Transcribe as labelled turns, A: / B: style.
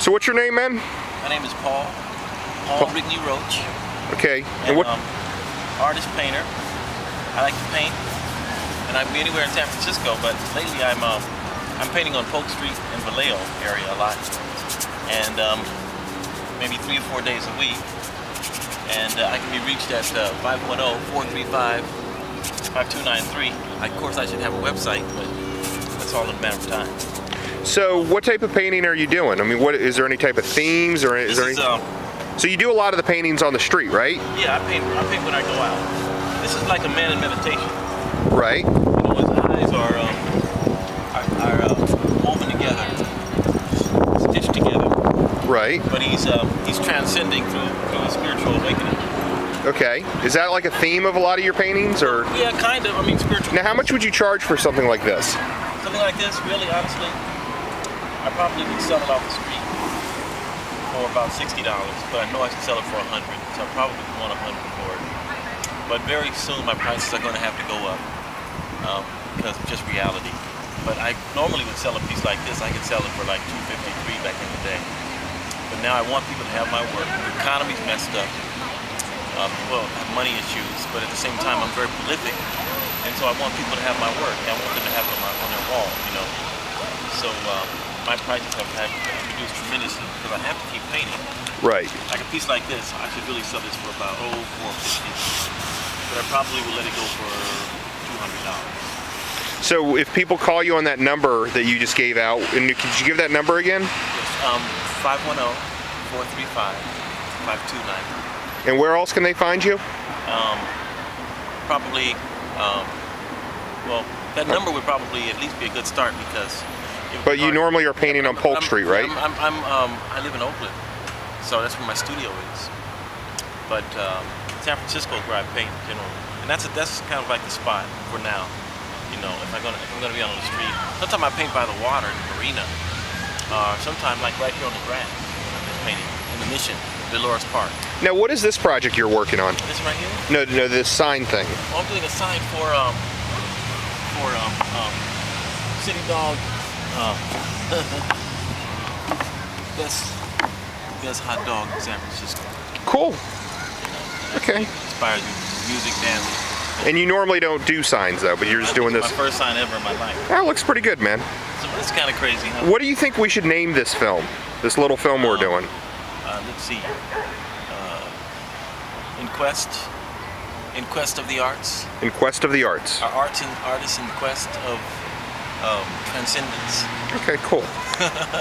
A: So what's your name, man?
B: My name is Paul. Paul,
A: Paul.
B: Rigney Roach.
A: Okay.
B: And,
A: And what?
B: um, artist painter. I like to paint, and I can be anywhere in San Francisco. But lately, I'm um, I'm painting on Polk Street and Vallejo area a lot, and um, maybe three or four days a week. And uh, I can be reached at uh, 510-435-5293. Of course, I should have a website, but that's all in a matter of time.
A: So what type of painting are you doing? I mean, what is there any type of themes or is
B: This
A: there
B: is,
A: any?
B: um,
A: So you do a lot of the paintings on the street, right?
B: yeah, I paint. I paint when I go out. This is like a man in meditation.
A: Right.
B: You know, his eyes are um, are, are uh, woven together, stitched together.
A: Right.
B: But he's um, he's transcending through through a spiritual awakening.
A: Okay. Is that like a theme of a lot of your paintings, or
B: Yeah, kind of. I mean, spiritual.
A: now how much would you charge for something like this?
B: Something like this, really, honestly, I probably would sell it off the street for about sixty dollars. But I know I should sell it for a hundred, so I probably want a hundred for it. But very soon my prices are going to have to go up um, because of just reality. But I normally would sell a piece like this. I could sell it for like two fifty three back in the day. But now I want people to have my work. The economy's messed up. Um, well, money issues, but at the same time, I'm very prolific, and so I want people to have my work. I want them to have it on, my, on their wall, you know. So um, my prices have, have reduced tremendously because I have to keep painting.
A: Right.
B: Like a piece like this, I should really sell this for about oh four fifty, but I probably will let it go for two hundred dollars.
A: So if people call you on that number that you just gave out, and could you give that number again?
B: Yes, um, 510-435-5293.
A: And where else can they find you?
B: um, probably, um, well, that number would probably at least be a good start because.
A: But you normally are painting on Polk
B: I'm-
A: Street, right?
B: I'm, I'm, um, I live in Oakland, so that's where my studio is. But um, San Francisco is where I paint generally, and that's a, that's kind of like the spot for now. You know, if I'm gonna if I'm gonna be on the street, sometimes I paint by the water in the marina. Uh, sometimes like right here on the grass, I'm just painting in the Mission, Dolores Park.
A: Now, what is this project you're working on?
B: This right here.
A: No, no, this sign thing.
B: Well, I'm doing a sign for um for um um city dog um best best hot dog in San Francisco.
A: Cool. Okay.
B: Inspires you music, dancing.
A: And you normally don't do signs though, but you're just doing this.
B: My first sign ever in my life.
A: That looks pretty good, man.
B: So it's kind of crazy. Huh?
A: What do you think we should name this film? This little film we're
B: Um,
A: doing.
B: Uh, let's see. Uh, in quest, in quest of the arts,
A: In Quest of the Arts.
B: our arts and artists in quest of um, transcendence.
A: Okay, cool.